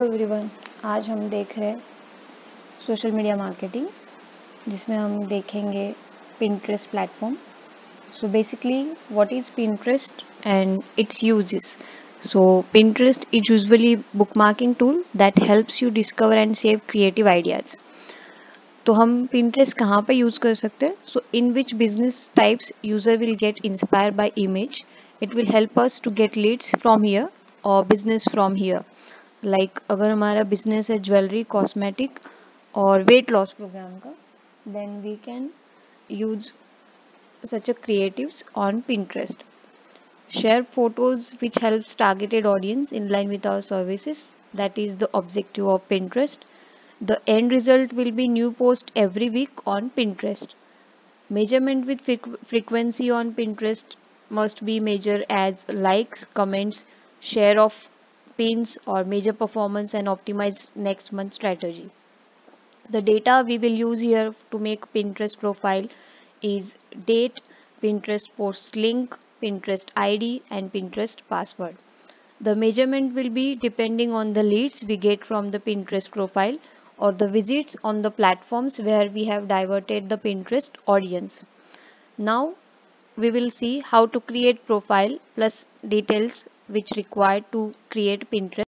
Everyone आज हम देख रहे हैं सोशल मीडिया मार्केटिंग जिसमें हम देखेंगे Pinterest platform so basically what is Pinterest and its uses so Pinterest is usually bookmarking tool that helps you discover and save creative ideas तो हम पिंट्रेस्ट कहाँ पे यूज़ कर सकते हैं? So in which business types user will get inspire by image it will help us to get leads from here और business from here like अगर हमारा बिज़नेस है ज्वेलरी कॉस्मेटिक और वेट लॉस प्रोग्राम का then we can use such a creative on Pinterest share photos which helps targeted audience in line with our services that is the objective of Pinterest the end result will be new post every week on Pinterest measurement with frequency on Pinterest must be measure as likes comments share of pins or major performance and optimize next month strategy. The data we will use here to make Pinterest profile is date, Pinterest post link, Pinterest ID and Pinterest password. The measurement will be depending on the leads we get from the Pinterest profile or the visits on the platforms where we have diverted the Pinterest audience. Now we will see how to create profile plus details which required to create Pinterest